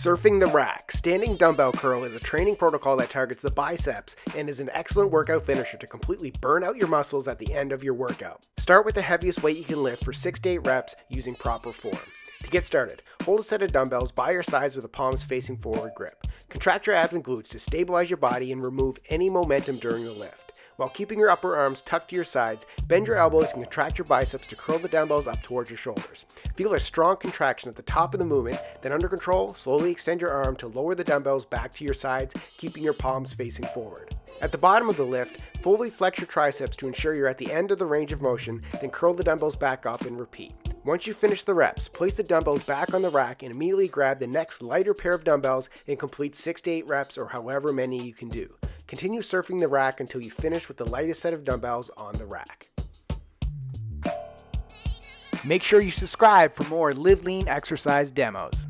Surfing the rack. Standing dumbbell curl is a training protocol that targets the biceps and is an excellent workout finisher to completely burn out your muscles at the end of your workout. Start with the heaviest weight you can lift for 6 to 8 reps using proper form. To get started, hold a set of dumbbells by your sides with the palms facing forward grip. Contract your abs and glutes to stabilize your body and remove any momentum during the lift. While keeping your upper arms tucked to your sides, bend your elbows and contract your biceps to curl the dumbbells up towards your shoulders. Feel a strong contraction at the top of the movement, then under control, slowly extend your arm to lower the dumbbells back to your sides, keeping your palms facing forward. At the bottom of the lift, fully flex your triceps to ensure you're at the end of the range of motion, then curl the dumbbells back up and repeat. Once you finish the reps, place the dumbbells back on the rack and immediately grab the next lighter pair of dumbbells and complete 6 to 8 reps or however many you can do. Continue surfing the rack until you finish with the lightest set of dumbbells on the rack. Make sure you subscribe for more Live Lean exercise demos.